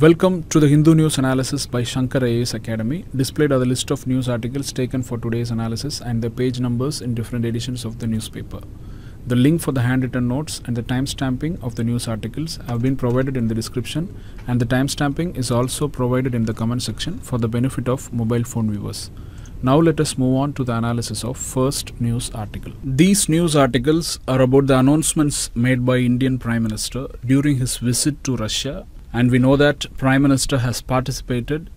Welcome to the Hindu News Analysis by Shankar IAS Academy. Displayed are the list of news articles taken for today's analysis and their page numbers in different editions of the newspaper. The link for the handwritten notes and the timestamping of the news articles have been provided in the description, and the timestamping is also provided in the comment section for the benefit of mobile phone viewers. Now let us move on to the analysis of first news article. These news articles are about the announcements made by Indian Prime Minister during his visit to Russia and we know that Prime Minister has participated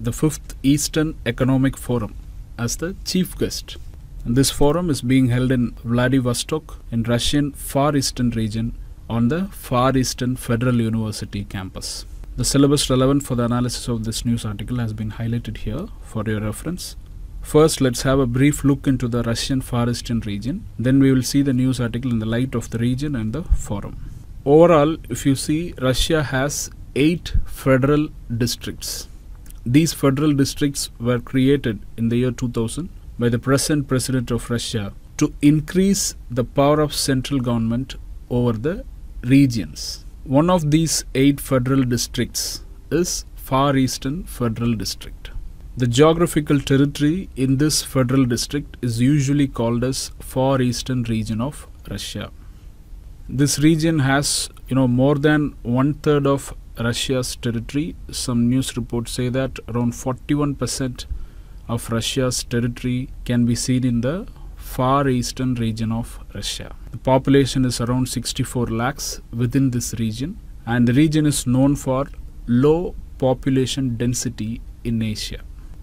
the 5th Eastern Economic Forum as the chief guest. And this forum is being held in Vladivostok in Russian Far Eastern region on the Far Eastern Federal University campus. The syllabus relevant for the analysis of this news article has been highlighted here for your reference. First, let's have a brief look into the Russian Far Eastern region. Then we will see the news article in the light of the region and the forum. Overall, if you see, Russia has eight federal districts. These federal districts were created in the year 2000 by the present president of Russia to increase the power of central government over the regions. One of these eight federal districts is Far Eastern Federal District. The geographical territory in this federal district is usually called as Far Eastern region of Russia. This region has, you know, more than one third of Russia's territory. Some news reports say that around 41% of Russia's territory can be seen in the far eastern region of Russia. The population is around 64 lakhs within this region, and the region is known for low population density in Asia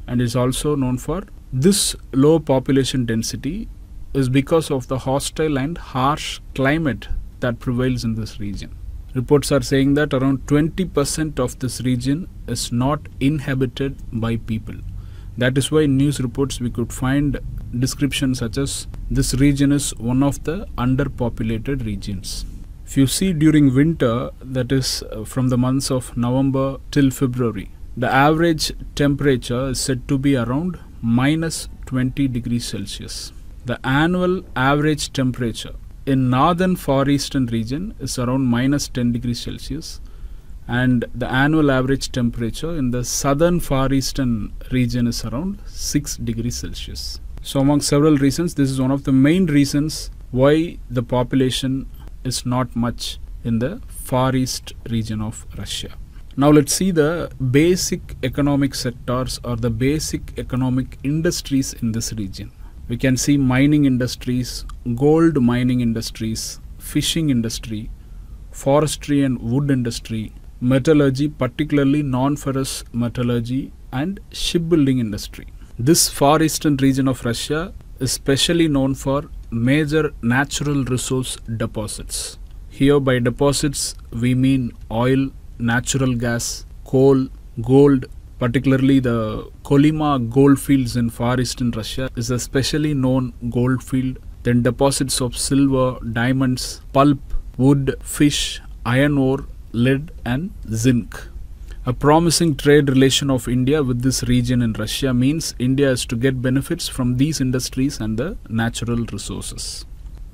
and is also known for this low population density is because of the hostile and harsh climate that prevails in this region. Reports are saying that around 20% of this region is not inhabited by people. That is why in news reports we could find descriptions such as this region is one of the underpopulated regions. If you see during winter, that is uh, from the months of November till February, the average temperature is said to be around minus 20 degrees Celsius. The annual average temperature in northern far eastern region is around minus 10 degrees Celsius and the annual average temperature in the southern far eastern region is around 6 degrees Celsius. So among several reasons this is one of the main reasons why the population is not much in the far east region of Russia. Now let's see the basic economic sectors or the basic economic industries in this region we can see mining industries, gold mining industries, fishing industry, forestry and wood industry, metallurgy, particularly non-ferrous metallurgy and shipbuilding industry. This far eastern region of Russia is specially known for major natural resource deposits. Here by deposits we mean oil, natural gas, coal, gold, particularly the Kolyma goldfields in far eastern Russia is a specially known goldfield. Then deposits of silver, diamonds, pulp, wood, fish, iron ore, lead and zinc. A promising trade relation of India with this region in Russia means India is to get benefits from these industries and the natural resources.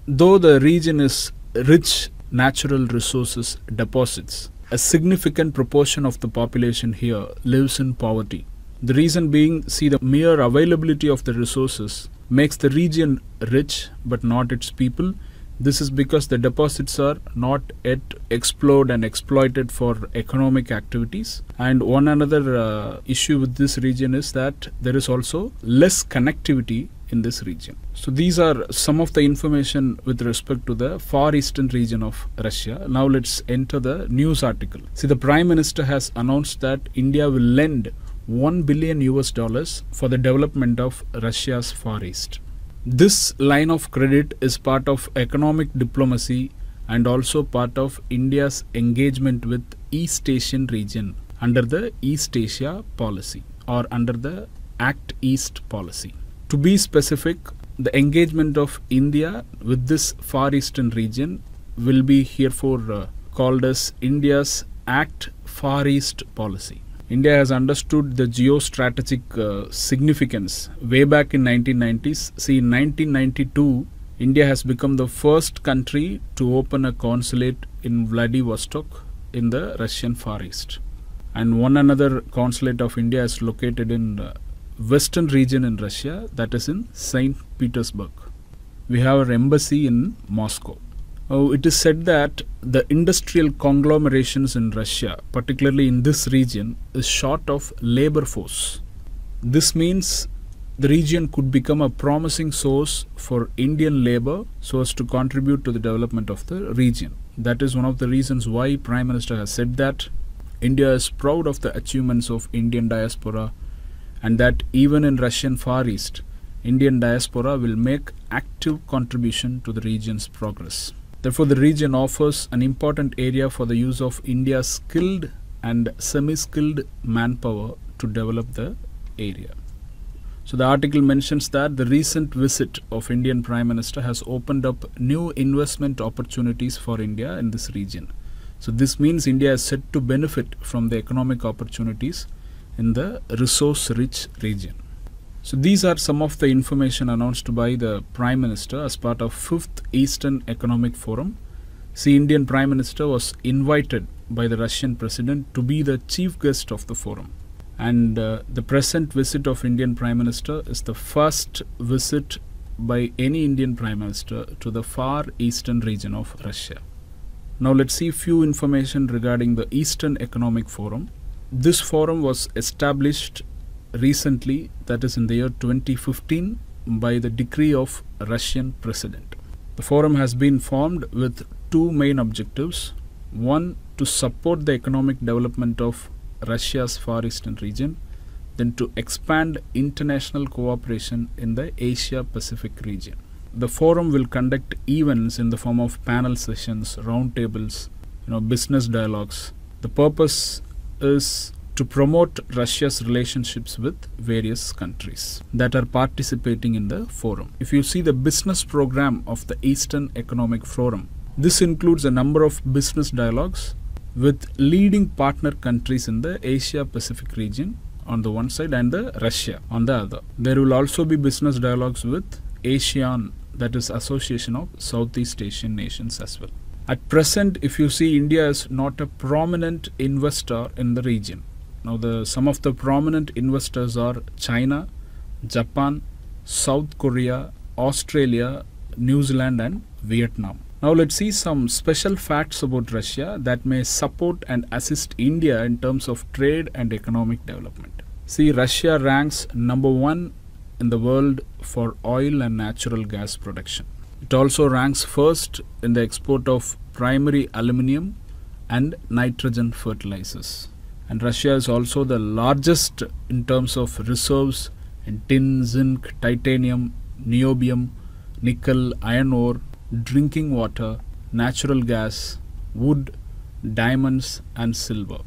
Though the region is rich natural resources deposits, a significant proportion of the population here lives in poverty. The reason being, see, the mere availability of the resources makes the region rich but not its people. This is because the deposits are not yet explored and exploited for economic activities. And one another uh, issue with this region is that there is also less connectivity in this region. So these are some of the information with respect to the far eastern region of Russia. Now let's enter the news article. See the Prime Minister has announced that India will lend 1 billion US dollars for the development of Russia's Far East. This line of credit is part of economic diplomacy and also part of India's engagement with East Asian region under the East Asia policy or under the Act East policy. To be specific, the engagement of India with this Far Eastern region will be herefore uh, called as India's Act Far East policy. India has understood the geostrategic uh, significance way back in 1990s. See, in 1992, India has become the first country to open a consulate in Vladivostok in the Russian Far East. and one another consulate of India is located in uh, western region in Russia, that is in Saint Petersburg. We have our embassy in Moscow. Oh, it is said that the industrial conglomerations in Russia, particularly in this region, is short of labor force. This means the region could become a promising source for Indian labor so as to contribute to the development of the region. That is one of the reasons why Prime Minister has said that India is proud of the achievements of Indian diaspora and that even in Russian Far East, Indian diaspora will make active contribution to the region's progress. Therefore, the region offers an important area for the use of India's skilled and semi-skilled manpower to develop the area. So the article mentions that the recent visit of Indian Prime Minister has opened up new investment opportunities for India in this region. So this means India is set to benefit from the economic opportunities in the resource rich region. So these are some of the information announced by the Prime Minister as part of 5th Eastern Economic Forum. See Indian Prime Minister was invited by the Russian President to be the chief guest of the forum. And uh, the present visit of Indian Prime Minister is the first visit by any Indian Prime Minister to the far eastern region of Russia. Now let's see few information regarding the Eastern Economic Forum. This forum was established recently, that is in the year 2015, by the decree of Russian President. The forum has been formed with two main objectives. One, to support the economic development of Russia's Far Eastern region, then to expand international cooperation in the Asia Pacific region. The forum will conduct events in the form of panel sessions, roundtables, you know, business dialogues. The purpose is to promote Russia's relationships with various countries that are participating in the forum. If you see the business program of the Eastern Economic Forum, this includes a number of business dialogues with leading partner countries in the Asia Pacific region on the one side and the Russia on the other. There will also be business dialogues with ASEAN that is Association of Southeast Asian Nations as well. At present, if you see, India is not a prominent investor in the region. Now, the some of the prominent investors are China, Japan, South Korea, Australia, New Zealand, and Vietnam. Now, let's see some special facts about Russia that may support and assist India in terms of trade and economic development. See, Russia ranks number one in the world for oil and natural gas production. It also ranks first in the export of primary aluminium and nitrogen fertilizers. And Russia is also the largest in terms of reserves in tin, zinc, titanium, niobium, nickel, iron ore, drinking water, natural gas, wood, diamonds, and silver.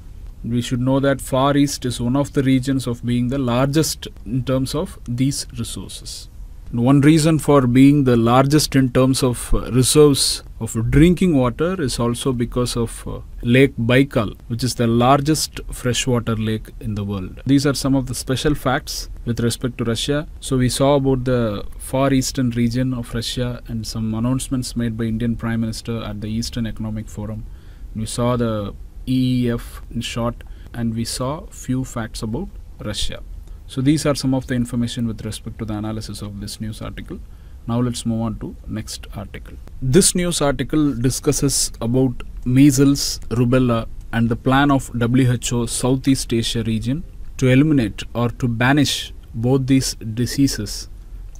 We should know that Far East is one of the regions of being the largest in terms of these resources. One reason for being the largest in terms of uh, reserves of drinking water is also because of uh, Lake Baikal, which is the largest freshwater lake in the world. These are some of the special facts with respect to Russia. So we saw about the far eastern region of Russia and some announcements made by Indian Prime Minister at the Eastern Economic Forum. We saw the EEF in short and we saw few facts about Russia. So these are some of the information with respect to the analysis of this news article. Now let's move on to next article. This news article discusses about measles, rubella and the plan of WHO Southeast Asia region to eliminate or to banish both these diseases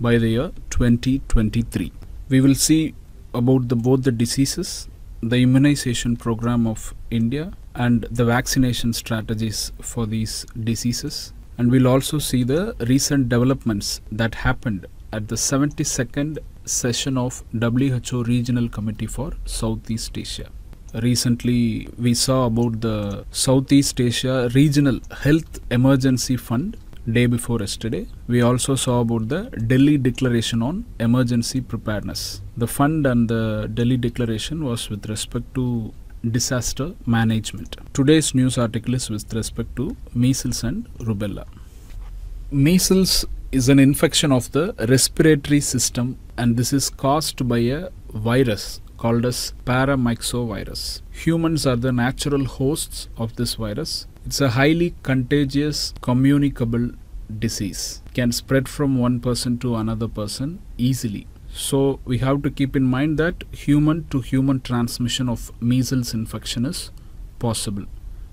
by the year 2023. We will see about the both the diseases, the immunization program of India and the vaccination strategies for these diseases and we'll also see the recent developments that happened at the 72nd session of WHO Regional Committee for Southeast Asia. Recently, we saw about the Southeast Asia Regional Health Emergency Fund day before yesterday. We also saw about the Delhi Declaration on Emergency Preparedness. The fund and the Delhi Declaration was with respect to disaster management. Today's news article is with respect to measles and rubella. Measles is an infection of the respiratory system and this is caused by a virus called as paramyxovirus. Humans are the natural hosts of this virus. It's a highly contagious, communicable disease. Can spread from one person to another person easily. So we have to keep in mind that human to human transmission of measles infection is possible.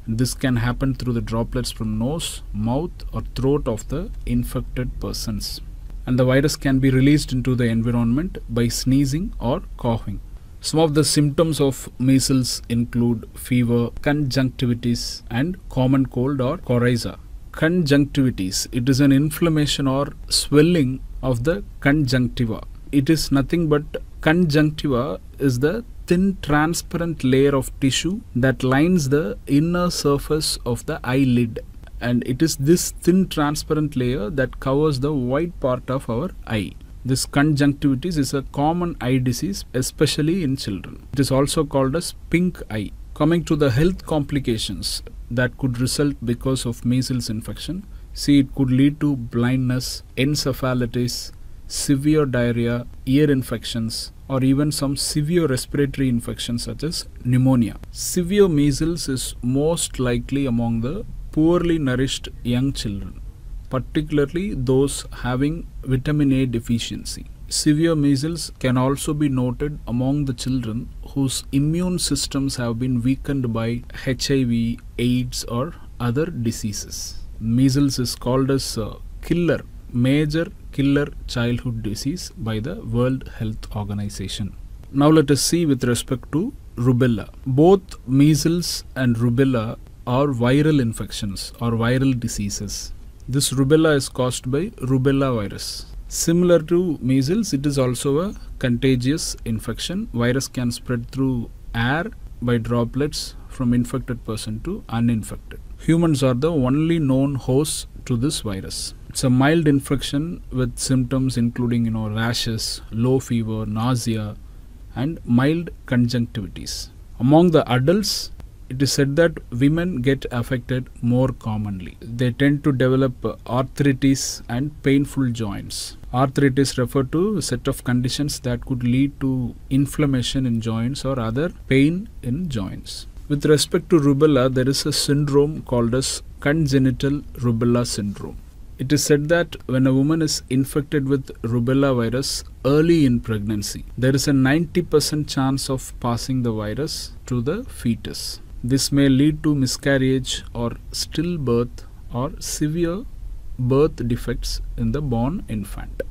This can happen through the droplets from nose, mouth or throat of the infected persons. And the virus can be released into the environment by sneezing or coughing. Some of the symptoms of measles include fever, conjunctivitis and common cold or coryza. Conjunctivitis, it is an inflammation or swelling of the conjunctiva it is nothing but conjunctiva is the thin transparent layer of tissue that lines the inner surface of the eyelid and it is this thin transparent layer that covers the white part of our eye. This conjunctivitis is a common eye disease especially in children. It is also called as pink eye. Coming to the health complications that could result because of measles infection, see it could lead to blindness, encephalitis, severe diarrhea, ear infections, or even some severe respiratory infections such as pneumonia. Severe measles is most likely among the poorly nourished young children, particularly those having vitamin A deficiency. Severe measles can also be noted among the children whose immune systems have been weakened by HIV, AIDS, or other diseases. Measles is called as a killer, major killer childhood disease by the World Health Organization. Now let us see with respect to rubella. Both measles and rubella are viral infections or viral diseases. This rubella is caused by rubella virus. Similar to measles, it is also a contagious infection. Virus can spread through air by droplets from infected person to uninfected. Humans are the only known hosts to this virus. It's a mild infection with symptoms including you know rashes, low fever, nausea, and mild conjunctivitis. Among the adults, it is said that women get affected more commonly. They tend to develop arthritis and painful joints. Arthritis refer to a set of conditions that could lead to inflammation in joints or other pain in joints. With respect to rubella, there is a syndrome called as congenital rubella syndrome. It is said that when a woman is infected with rubella virus early in pregnancy, there is a 90% chance of passing the virus to the fetus. This may lead to miscarriage or stillbirth or severe birth defects in the born infant.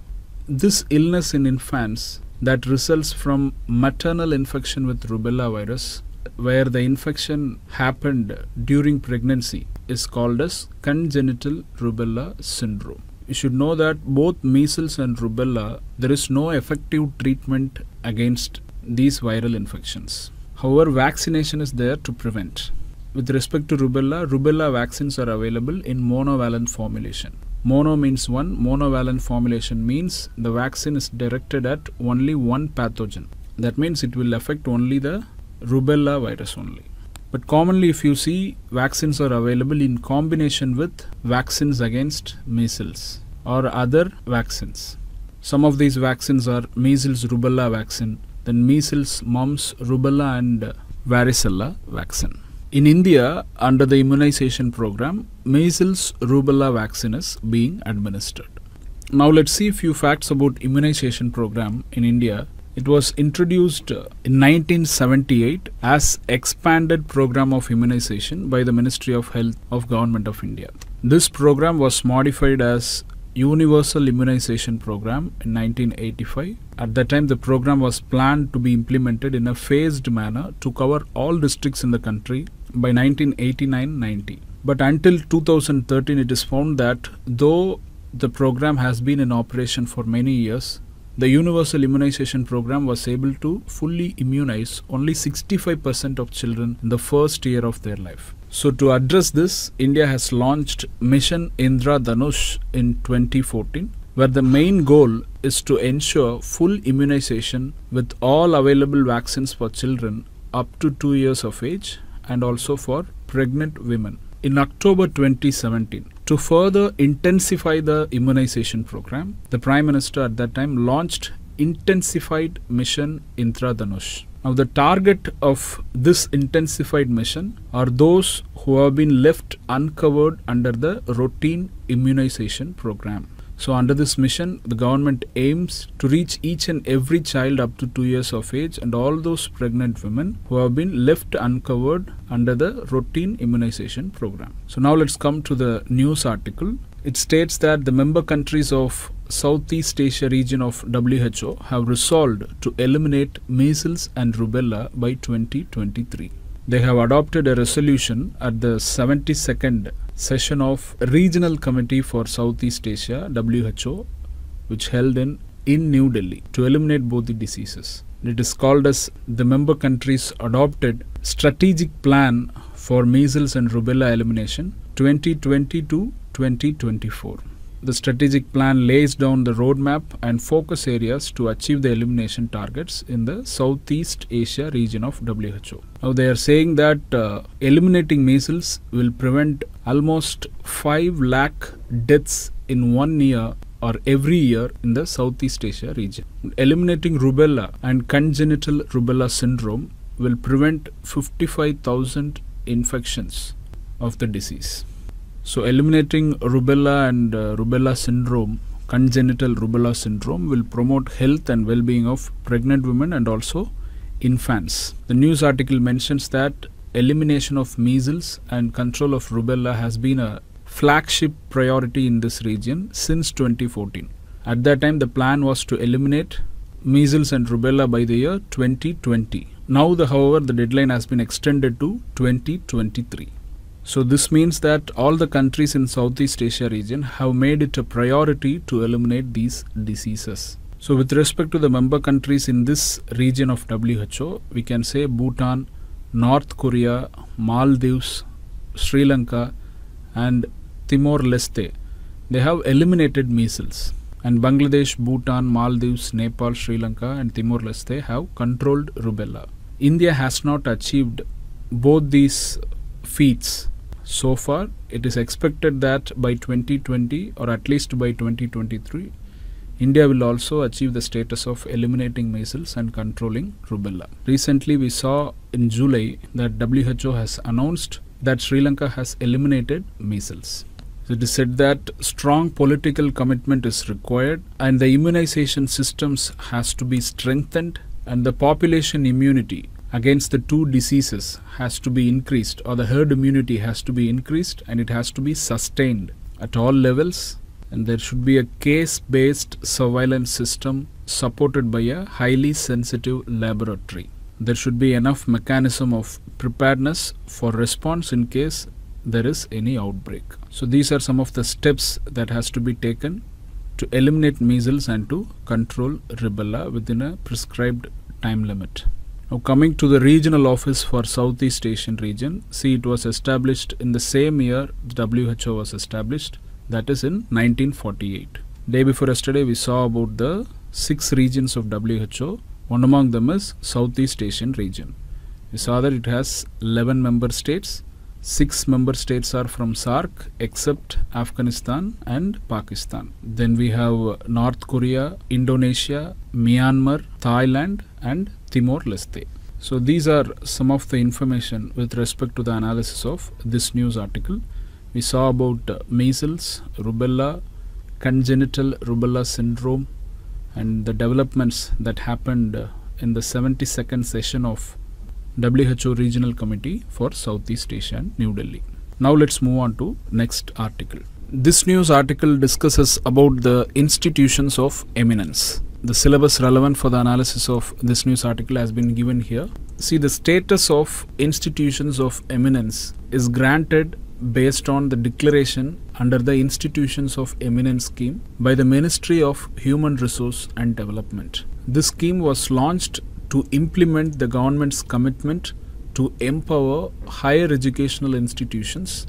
This illness in infants that results from maternal infection with rubella virus where the infection happened during pregnancy is called as congenital rubella syndrome. You should know that both measles and rubella, there is no effective treatment against these viral infections. However, vaccination is there to prevent. With respect to rubella, rubella vaccines are available in monovalent formulation. Mono means one, monovalent formulation means the vaccine is directed at only one pathogen. That means it will affect only the rubella virus only. But commonly, if you see, vaccines are available in combination with vaccines against measles or other vaccines. Some of these vaccines are measles rubella vaccine, then measles, mumps, rubella, and varicella vaccine. In India, under the immunization program, measles rubella vaccine is being administered. Now let's see a few facts about immunization program in India it was introduced uh, in 1978 as expanded program of immunization by the Ministry of Health of Government of India. This program was modified as Universal Immunization Program in 1985. At that time, the program was planned to be implemented in a phased manner to cover all districts in the country by 1989-90. But until 2013, it is found that though the program has been in operation for many years, the universal immunization program was able to fully immunize only 65% of children in the first year of their life. So to address this, India has launched Mission Indra Indradhanush in 2014 where the main goal is to ensure full immunization with all available vaccines for children up to 2 years of age and also for pregnant women. In October 2017, to further intensify the immunization program, the Prime Minister at that time launched Intensified Mission Indradhanush. Now, the target of this intensified mission are those who have been left uncovered under the routine immunization program. So, under this mission, the government aims to reach each and every child up to 2 years of age and all those pregnant women who have been left uncovered under the routine immunization program. So, now let's come to the news article. It states that the member countries of Southeast Asia region of WHO have resolved to eliminate measles and rubella by 2023. They have adopted a resolution at the 72nd session of Regional Committee for Southeast Asia WHO which held in in New Delhi to eliminate both the diseases. It is called as the member countries adopted strategic plan for measles and rubella elimination 2020 to 2024. The strategic plan lays down the roadmap and focus areas to achieve the elimination targets in the Southeast Asia region of WHO. Now, they are saying that uh, eliminating measles will prevent almost 5 lakh deaths in one year or every year in the Southeast Asia region. Eliminating rubella and congenital rubella syndrome will prevent 55,000 infections of the disease. So, eliminating rubella and uh, rubella syndrome, congenital rubella syndrome, will promote health and well being of pregnant women and also infants. The news article mentions that elimination of measles and control of rubella has been a flagship priority in this region since 2014. At that time, the plan was to eliminate measles and rubella by the year 2020. Now, the, however, the deadline has been extended to 2023. So this means that all the countries in Southeast Asia region have made it a priority to eliminate these diseases. So with respect to the member countries in this region of WHO, we can say Bhutan, North Korea, Maldives, Sri Lanka and Timor-Leste. They have eliminated measles and Bangladesh, Bhutan, Maldives, Nepal, Sri Lanka and Timor-Leste have controlled rubella. India has not achieved both these feats so far, it is expected that by 2020 or at least by 2023, India will also achieve the status of eliminating measles and controlling rubella. Recently, we saw in July that WHO has announced that Sri Lanka has eliminated measles. It is said that strong political commitment is required and the immunization systems has to be strengthened and the population immunity against the two diseases has to be increased or the herd immunity has to be increased and it has to be sustained at all levels and there should be a case based surveillance system supported by a highly sensitive laboratory. There should be enough mechanism of preparedness for response in case there is any outbreak. So these are some of the steps that has to be taken to eliminate measles and to control rubella within a prescribed time limit. Now coming to the regional office for Southeast Asian region, see it was established in the same year WHO was established, that is in 1948. Day before yesterday we saw about the six regions of WHO, one among them is Southeast Asian region. We saw that it has 11 member states, six member states are from SAARC except Afghanistan and Pakistan. Then we have North Korea, Indonesia, Myanmar, Thailand and Timor-Leste. So these are some of the information with respect to the analysis of this news article. We saw about uh, measles, rubella, congenital rubella syndrome and the developments that happened uh, in the 72nd session of WHO Regional Committee for Southeast Asia and New Delhi. Now let's move on to next article. This news article discusses about the institutions of eminence the syllabus relevant for the analysis of this news article has been given here. See, the status of institutions of eminence is granted based on the declaration under the Institutions of Eminence scheme by the Ministry of Human Resource and Development. This scheme was launched to implement the government's commitment to empower higher educational institutions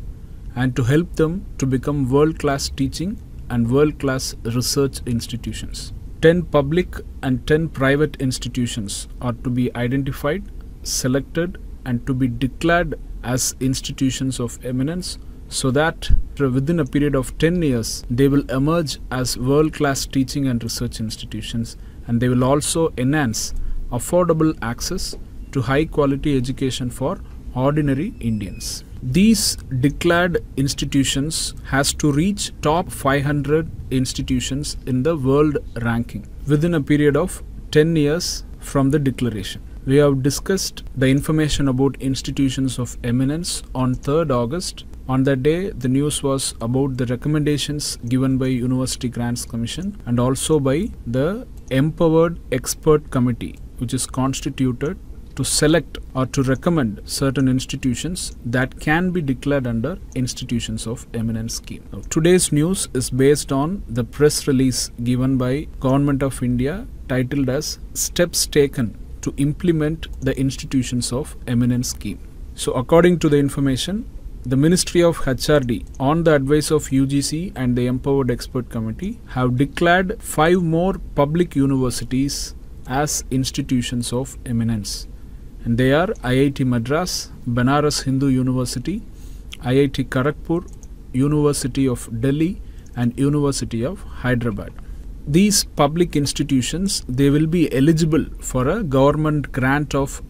and to help them to become world class teaching and world class research institutions. 10 public and 10 private institutions are to be identified, selected, and to be declared as institutions of eminence so that within a period of 10 years they will emerge as world class teaching and research institutions and they will also enhance affordable access to high quality education for ordinary Indians. These declared institutions has to reach top 500 institutions in the world ranking within a period of 10 years from the declaration. We have discussed the information about institutions of eminence on 3rd August. On that day, the news was about the recommendations given by University Grants Commission and also by the Empowered Expert Committee, which is constituted to select or to recommend certain institutions that can be declared under institutions of eminence scheme. Now, today's news is based on the press release given by Government of India titled as Steps Taken to Implement the Institutions of Eminence Scheme. So according to the information, the Ministry of HRD, on the advice of UGC and the Empowered Expert Committee, have declared five more public universities as institutions of eminence. And they are IIT Madras, Banaras Hindu University, IIT Kharagpur, University of Delhi, and University of Hyderabad. These public institutions they will be eligible for a government grant of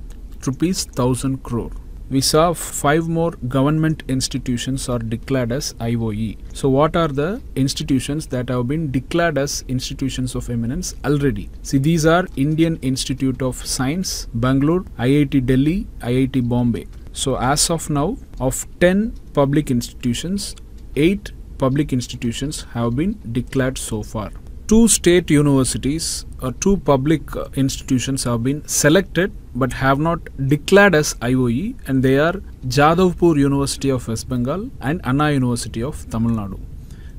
rupees 1000 crore we saw five more government institutions are declared as IOE. So what are the institutions that have been declared as institutions of eminence already? See these are Indian Institute of Science, Bangalore, IIT Delhi, IIT Bombay. So as of now of 10 public institutions, 8 public institutions have been declared so far two state universities or two public uh, institutions have been selected but have not declared as IOE and they are Jadavpur University of West Bengal and Anna University of Tamil Nadu.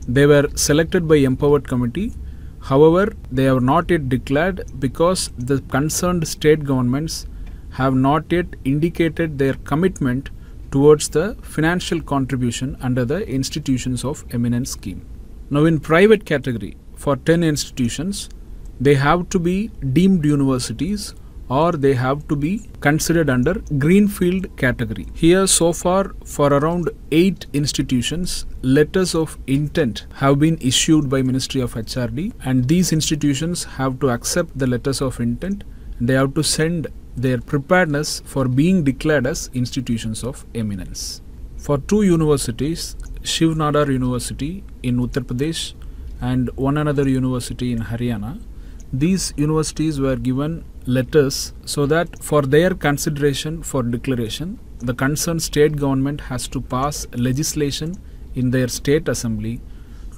They were selected by Empowered Committee. However, they have not yet declared because the concerned state governments have not yet indicated their commitment towards the financial contribution under the Institutions of Eminence scheme. Now in private category, for 10 institutions, they have to be deemed universities or they have to be considered under greenfield category. Here so far for around 8 institutions letters of intent have been issued by Ministry of HRD and these institutions have to accept the letters of intent they have to send their preparedness for being declared as institutions of eminence. For two universities, Shiv Nadar University in Uttar Pradesh and one another university in Haryana. These universities were given letters so that for their consideration for declaration, the concerned state government has to pass legislation in their state assembly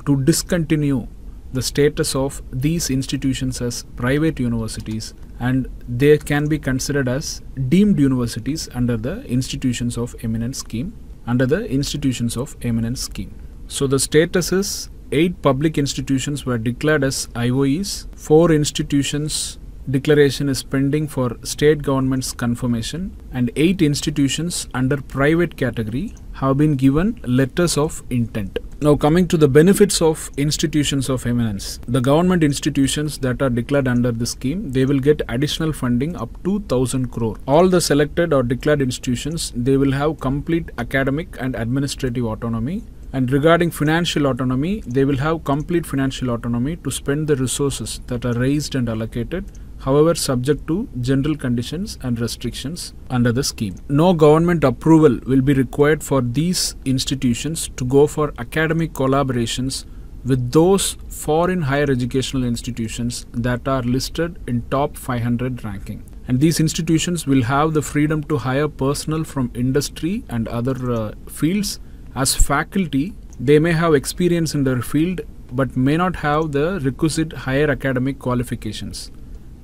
to discontinue the status of these institutions as private universities and they can be considered as deemed universities under the institutions of eminence scheme under the institutions of eminence scheme so the status is eight public institutions were declared as IOEs. Four institutions declaration is pending for state government's confirmation and eight institutions under private category have been given letters of intent. Now coming to the benefits of institutions of eminence. The government institutions that are declared under the scheme, they will get additional funding up to 1000 crore. All the selected or declared institutions, they will have complete academic and administrative autonomy and regarding financial autonomy, they will have complete financial autonomy to spend the resources that are raised and allocated, however, subject to general conditions and restrictions under the scheme. No government approval will be required for these institutions to go for academic collaborations with those foreign higher educational institutions that are listed in top 500 ranking and these institutions will have the freedom to hire personnel from industry and other uh, fields as faculty, they may have experience in their field but may not have the requisite higher academic qualifications.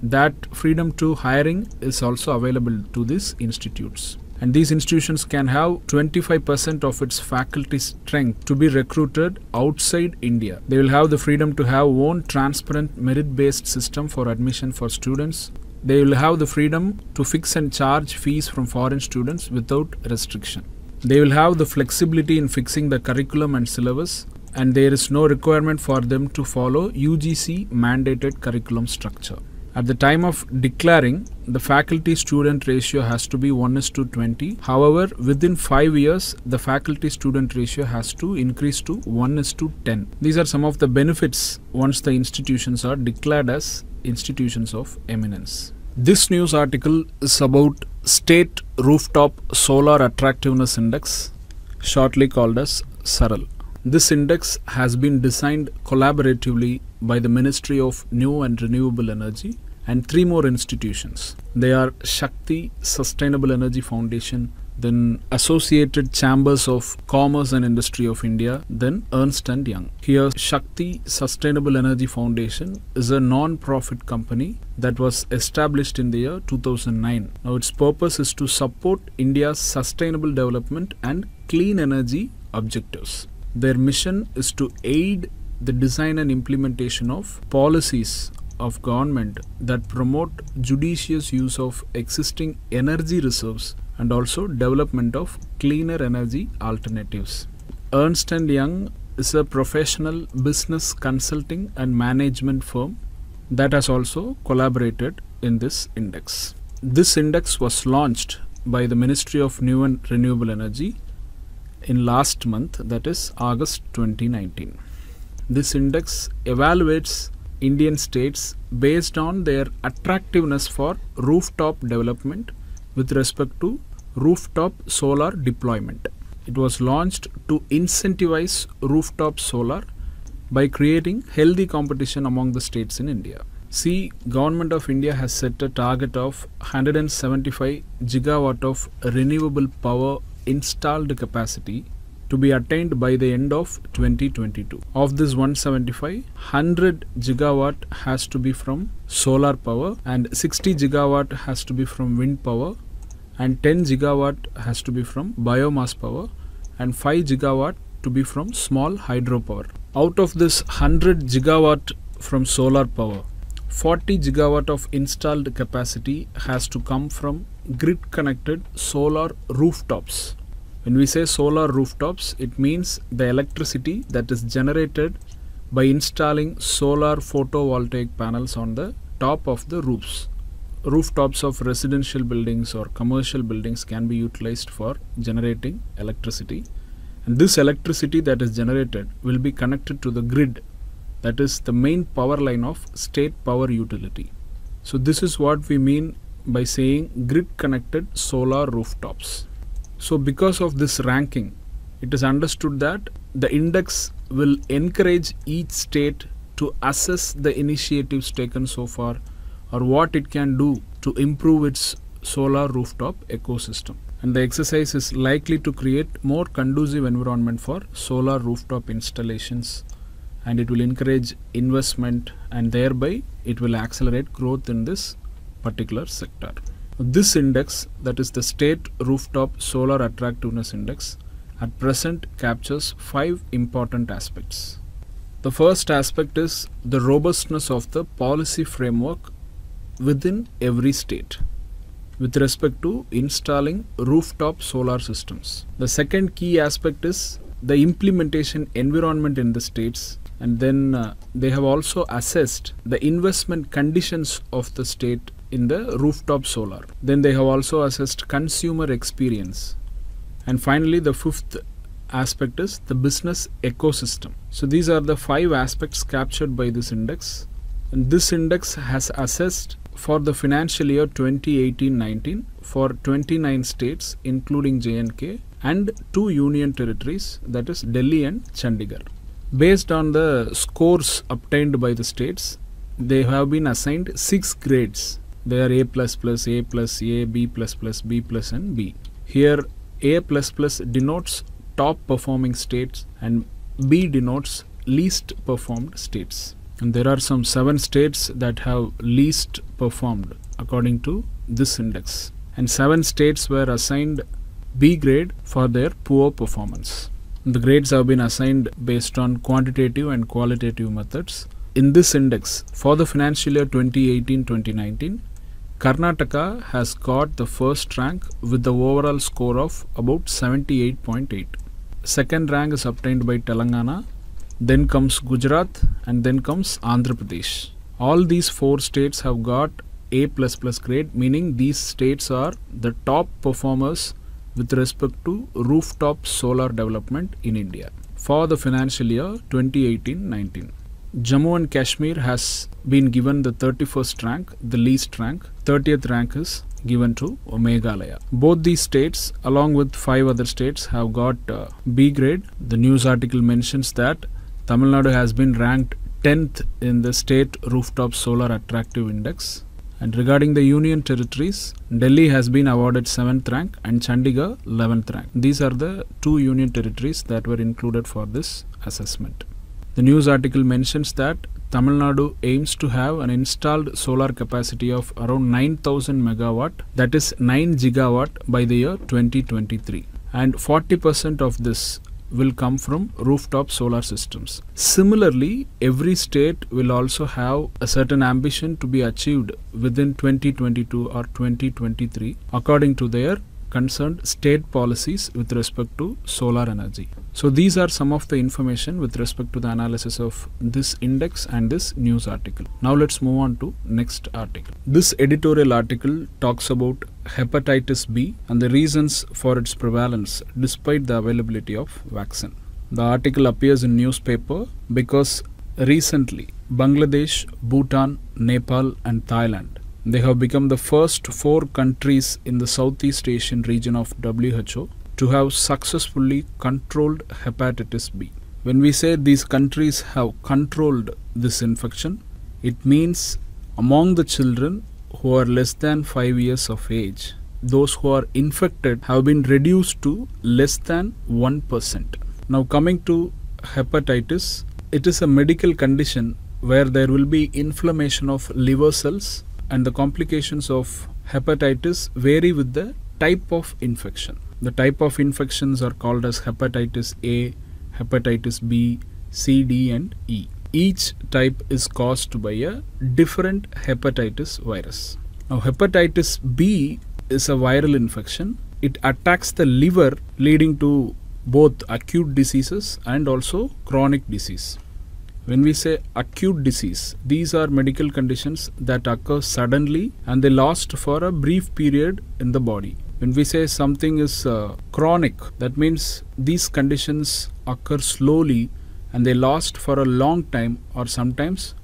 That freedom to hiring is also available to these institutes. And these institutions can have 25% of its faculty strength to be recruited outside India. They will have the freedom to have own transparent merit-based system for admission for students. They will have the freedom to fix and charge fees from foreign students without restriction. They will have the flexibility in fixing the curriculum and syllabus and there is no requirement for them to follow UGC mandated curriculum structure. At the time of declaring, the faculty student ratio has to be 1 is to 20. However, within 5 years, the faculty student ratio has to increase to 1 is to 10. These are some of the benefits once the institutions are declared as institutions of eminence. This news article is about State Rooftop Solar Attractiveness Index, shortly called as SARAL. This index has been designed collaboratively by the Ministry of New and Renewable Energy and three more institutions. They are Shakti Sustainable Energy Foundation, then Associated Chambers of Commerce and Industry of India, then Ernst and Young. Here, Shakti Sustainable Energy Foundation is a non-profit company that was established in the year 2009. Now, its purpose is to support India's sustainable development and clean energy objectives. Their mission is to aid the design and implementation of policies of government that promote judicious use of existing energy reserves and also development of cleaner energy alternatives. Ernst & Young is a professional business consulting and management firm that has also collaborated in this index. This index was launched by the Ministry of New and Renewable Energy in last month that is August 2019. This index evaluates Indian states based on their attractiveness for rooftop development with respect to rooftop solar deployment. It was launched to incentivize rooftop solar by creating healthy competition among the states in India. See, Government of India has set a target of 175 gigawatt of renewable power installed capacity to be attained by the end of 2022. Of this 175, 100 gigawatt has to be from solar power and 60 gigawatt has to be from wind power and 10 gigawatt has to be from biomass power and 5 gigawatt to be from small hydropower. Out of this 100 gigawatt from solar power, 40 gigawatt of installed capacity has to come from grid connected solar rooftops. When we say solar rooftops, it means the electricity that is generated by installing solar photovoltaic panels on the top of the roofs. Rooftops of residential buildings or commercial buildings can be utilized for generating electricity. And this electricity that is generated will be connected to the grid that is the main power line of state power utility. So this is what we mean by saying grid connected solar rooftops. So because of this ranking, it is understood that the index will encourage each state to assess the initiatives taken so far or what it can do to improve its solar rooftop ecosystem. And the exercise is likely to create more conducive environment for solar rooftop installations and it will encourage investment and thereby it will accelerate growth in this particular sector. This index that is the state rooftop solar attractiveness index at present captures five important aspects. The first aspect is the robustness of the policy framework within every state with respect to installing rooftop solar systems. The second key aspect is the implementation environment in the states and then uh, they have also assessed the investment conditions of the state in the rooftop solar. Then they have also assessed consumer experience. And finally, the fifth aspect is the business ecosystem. So these are the five aspects captured by this index. And this index has assessed for the financial year 2018-19 for 29 states including J&K and two union territories that is Delhi and Chandigarh. Based on the scores obtained by the states, they have been assigned six grades they are a plus plus a plus a b plus plus b plus and b. Here a plus plus denotes top performing states and b denotes least performed states. And there are some seven states that have least performed according to this index. And seven states were assigned b grade for their poor performance. The grades have been assigned based on quantitative and qualitative methods. In this index for the financial year 2018-2019 Karnataka has got the first rank with the overall score of about 78.8. Second rank is obtained by Telangana, then comes Gujarat and then comes Andhra Pradesh. All these four states have got A++ grade meaning these states are the top performers with respect to rooftop solar development in India for the financial year 2018-19. Jammu and Kashmir has been given the 31st rank, the least rank. 30th rank is given to Meghalaya. Both these states, along with five other states, have got uh, B grade. The news article mentions that Tamil Nadu has been ranked 10th in the state rooftop solar attractive index. And regarding the union territories, Delhi has been awarded 7th rank and Chandigarh 11th rank. These are the two union territories that were included for this assessment. The news article mentions that Tamil Nadu aims to have an installed solar capacity of around 9000 megawatt that is 9 gigawatt by the year 2023 and 40% of this will come from rooftop solar systems. Similarly, every state will also have a certain ambition to be achieved within 2022 or 2023 according to their concerned state policies with respect to solar energy. So these are some of the information with respect to the analysis of this index and this news article. Now let's move on to next article. This editorial article talks about hepatitis B and the reasons for its prevalence despite the availability of vaccine. The article appears in newspaper because recently Bangladesh, Bhutan, Nepal and Thailand they have become the first four countries in the Southeast Asian region of WHO to have successfully controlled hepatitis B. When we say these countries have controlled this infection, it means among the children who are less than 5 years of age, those who are infected have been reduced to less than 1%. Now, coming to hepatitis, it is a medical condition where there will be inflammation of liver cells and the complications of hepatitis vary with the type of infection. The type of infections are called as hepatitis A, hepatitis B, C, D, and E. Each type is caused by a different hepatitis virus. Now, hepatitis B is a viral infection. It attacks the liver, leading to both acute diseases and also chronic disease. When we say acute disease, these are medical conditions that occur suddenly and they last for a brief period in the body. When we say something is uh, chronic, that means these conditions occur slowly and they last for a long time or sometimes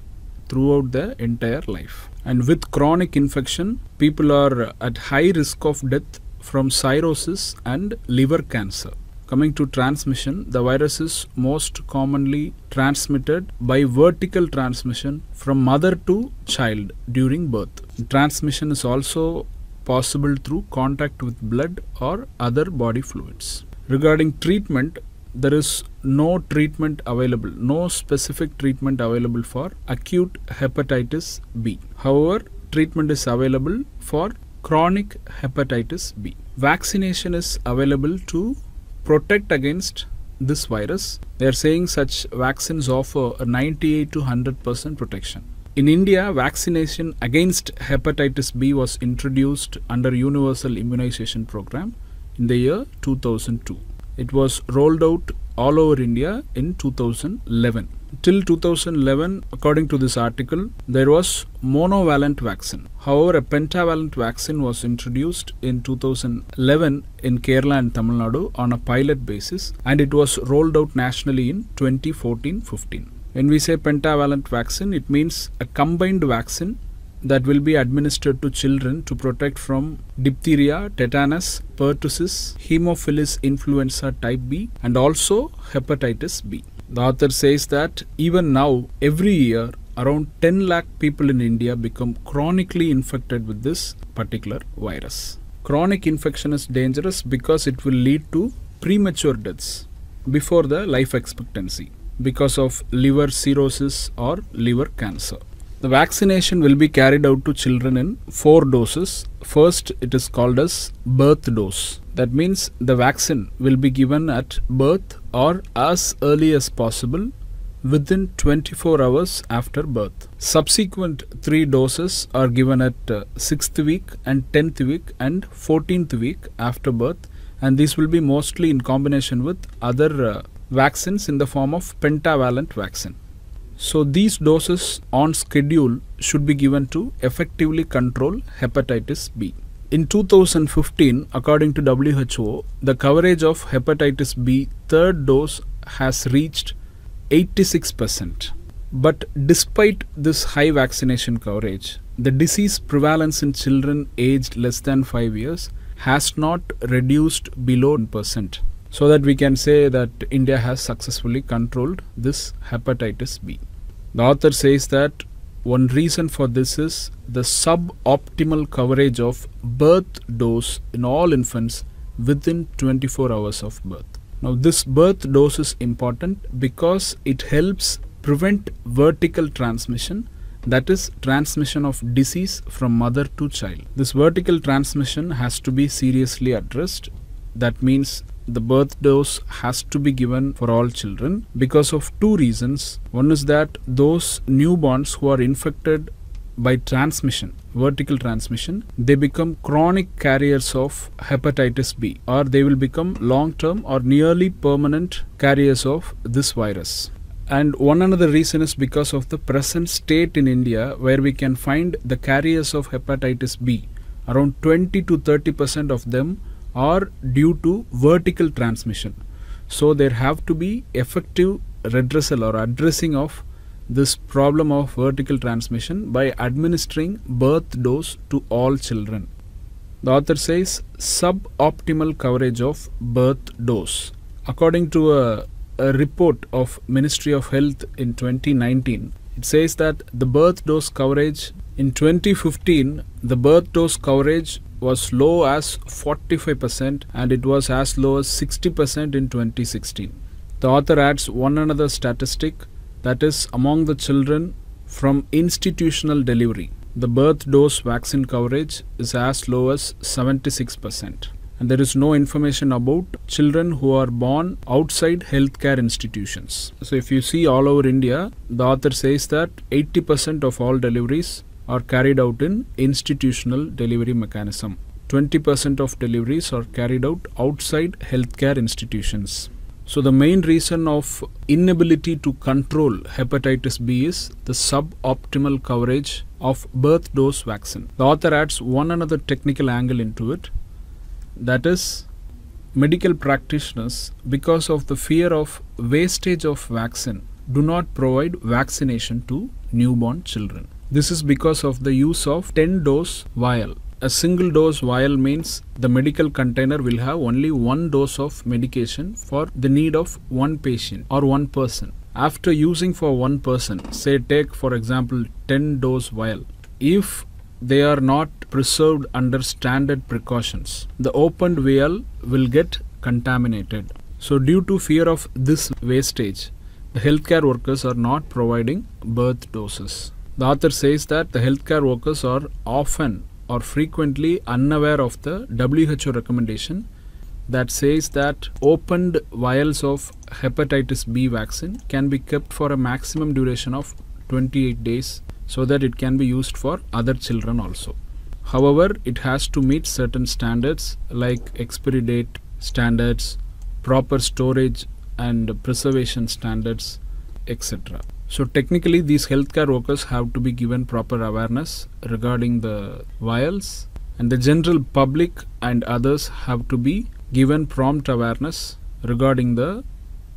throughout the entire life. And with chronic infection, people are at high risk of death from cirrhosis and liver cancer. Coming to transmission, the virus is most commonly transmitted by vertical transmission from mother to child during birth. Transmission is also possible through contact with blood or other body fluids. Regarding treatment, there is no treatment available, no specific treatment available for acute hepatitis B. However, treatment is available for chronic hepatitis B. Vaccination is available to protect against this virus. They are saying such vaccines offer a 98 to 100% protection. In India, vaccination against hepatitis B was introduced under Universal Immunization Program in the year 2002. It was rolled out all over India in 2011 till 2011, according to this article, there was monovalent vaccine. However, a pentavalent vaccine was introduced in 2011 in Kerala and Tamil Nadu on a pilot basis and it was rolled out nationally in 2014-15. When we say pentavalent vaccine, it means a combined vaccine that will be administered to children to protect from diphtheria, tetanus, pertussis, Haemophilus influenza type B and also hepatitis B. The author says that even now, every year, around 10 lakh people in India become chronically infected with this particular virus. Chronic infection is dangerous because it will lead to premature deaths before the life expectancy because of liver cirrhosis or liver cancer. The vaccination will be carried out to children in four doses. First, it is called as birth dose. That means the vaccine will be given at birth or as early as possible within 24 hours after birth. Subsequent three doses are given at uh, 6th week and 10th week and 14th week after birth and these will be mostly in combination with other uh, vaccines in the form of pentavalent vaccine. So these doses on schedule should be given to effectively control hepatitis B. In 2015, according to WHO, the coverage of hepatitis B third dose has reached 86%. But despite this high vaccination coverage, the disease prevalence in children aged less than 5 years has not reduced below 1%. So that we can say that India has successfully controlled this hepatitis B. The author says that one reason for this is the suboptimal coverage of birth dose in all infants within 24 hours of birth. Now, this birth dose is important because it helps prevent vertical transmission that is transmission of disease from mother to child. This vertical transmission has to be seriously addressed. That means the birth dose has to be given for all children because of two reasons. One is that those newborns who are infected by transmission, vertical transmission, they become chronic carriers of hepatitis B or they will become long term or nearly permanent carriers of this virus. And one another reason is because of the present state in India where we can find the carriers of hepatitis B. Around 20 to 30 percent of them are due to vertical transmission. So there have to be effective redressal or addressing of this problem of vertical transmission by administering birth dose to all children. The author says suboptimal coverage of birth dose. According to a, a report of Ministry of Health in 2019, it says that the birth dose coverage in 2015, the birth dose coverage was low as 45% and it was as low as 60% in 2016. The author adds one another statistic that is among the children from institutional delivery. The birth dose vaccine coverage is as low as 76%. And there is no information about children who are born outside healthcare institutions. So, if you see all over India, the author says that 80% of all deliveries are carried out in institutional delivery mechanism. 20% of deliveries are carried out outside healthcare institutions. So the main reason of inability to control hepatitis B is the suboptimal coverage of birth dose vaccine. The author adds one another technical angle into it that is medical practitioners because of the fear of wastage of vaccine do not provide vaccination to newborn children. This is because of the use of 10 dose vial. A single dose vial means the medical container will have only one dose of medication for the need of one patient or one person. After using for one person, say take for example 10 dose vial, if they are not preserved under standard precautions, the opened vial will get contaminated. So due to fear of this wastage, the healthcare workers are not providing birth doses. The author says that the healthcare workers are often or frequently unaware of the WHO recommendation that says that opened vials of hepatitis B vaccine can be kept for a maximum duration of 28 days so that it can be used for other children also. However, it has to meet certain standards like expiry date standards, proper storage and preservation standards, etc. So technically these healthcare workers have to be given proper awareness regarding the vials and the general public and others have to be given prompt awareness regarding the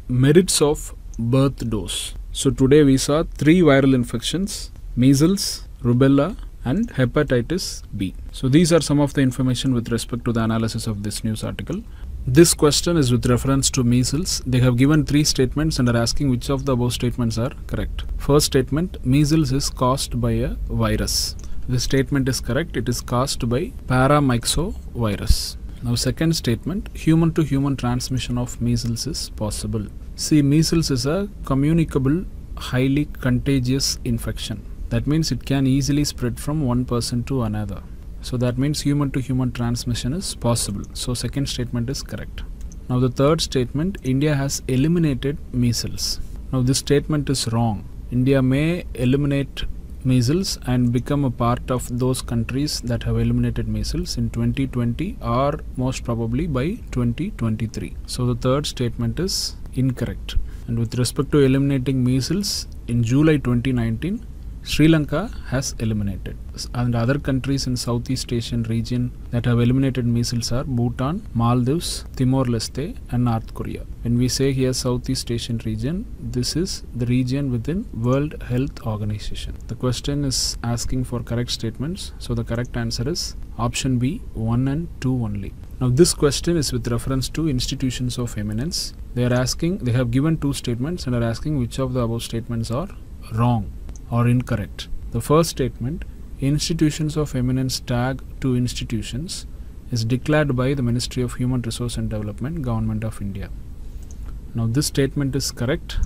merits of birth dose. So today we saw three viral infections measles, rubella and hepatitis B. So these are some of the information with respect to the analysis of this news article. This question is with reference to measles. They have given three statements and are asking which of the above statements are correct. First statement, measles is caused by a virus. This statement is correct. It is caused by paramyxovirus. Now second statement, human to human transmission of measles is possible. See, measles is a communicable, highly contagious infection. That means it can easily spread from one person to another. So that means human to human transmission is possible. So second statement is correct. Now the third statement, India has eliminated measles. Now this statement is wrong. India may eliminate measles and become a part of those countries that have eliminated measles in 2020 or most probably by 2023. So the third statement is incorrect. And with respect to eliminating measles, in July 2019, Sri Lanka has eliminated. And other countries in Southeast Asian region that have eliminated measles are Bhutan, Maldives, Timor-Leste and North Korea. When we say here Southeast Asian region, this is the region within World Health Organization. The question is asking for correct statements. So the correct answer is option B 1 and 2 only. Now this question is with reference to institutions of eminence. They are asking, they have given two statements and are asking which of the above statements are wrong or incorrect. The first statement, institutions of eminence tag to institutions is declared by the Ministry of Human Resource and Development, Government of India. Now this statement is correct.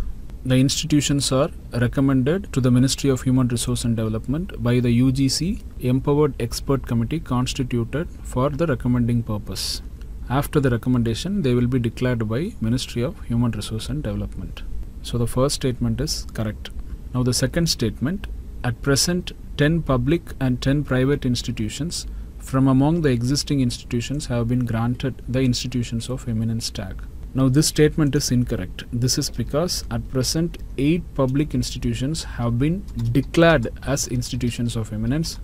The institutions are recommended to the Ministry of Human Resource and Development by the UGC Empowered Expert Committee constituted for the recommending purpose. After the recommendation, they will be declared by Ministry of Human Resource and Development. So the first statement is correct. Now the second statement, at present 10 public and 10 private institutions from among the existing institutions have been granted the institutions of eminence tag. Now this statement is incorrect. This is because at present 8 public institutions have been declared as institutions of eminence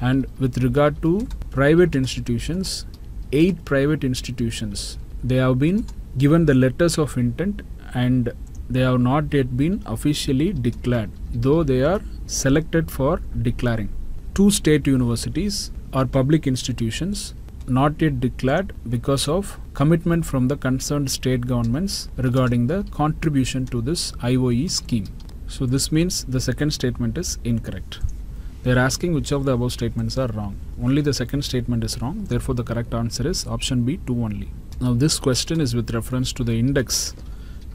and with regard to private institutions 8 private institutions they have been given the letters of intent and they have not yet been officially declared, though they are selected for declaring. Two state universities are public institutions not yet declared because of commitment from the concerned state governments regarding the contribution to this IOE scheme. So this means the second statement is incorrect. They are asking which of the above statements are wrong. Only the second statement is wrong. Therefore, the correct answer is option B 2 only. Now this question is with reference to the index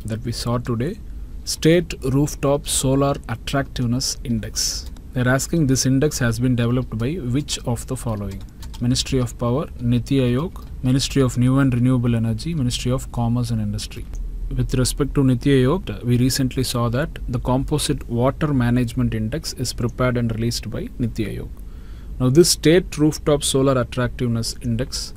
that we saw today State Rooftop Solar Attractiveness Index. They're asking this index has been developed by which of the following? Ministry of Power, Niti Aayog, Ministry of New and Renewable Energy, Ministry of Commerce and Industry. With respect to Niti Aayog, we recently saw that the Composite Water Management Index is prepared and released by Niti Aayog. Now this State Rooftop Solar Attractiveness Index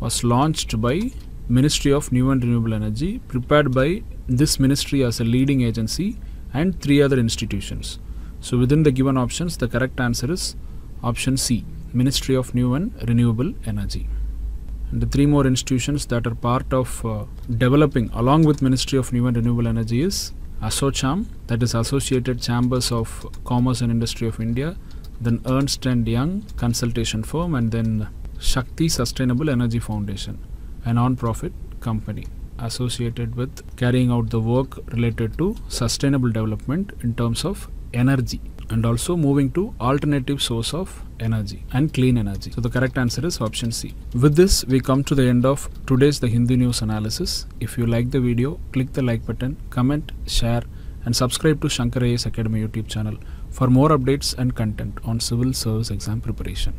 was launched by Ministry of New and Renewable Energy, prepared by this ministry as a leading agency and three other institutions. So within the given options, the correct answer is option C, Ministry of New and Renewable Energy. And the three more institutions that are part of uh, developing along with Ministry of New and Renewable Energy is ASSOCHAM, that is Associated Chambers of Commerce and Industry of India, then Ernst and Young consultation firm, and then Shakti Sustainable Energy Foundation a non-profit company associated with carrying out the work related to sustainable development in terms of energy and also moving to alternative source of energy and clean energy. So the correct answer is option C. With this we come to the end of today's the Hindu news analysis. If you like the video, click the like button, comment, share and subscribe to Shankar Academy YouTube channel for more updates and content on civil service exam preparation.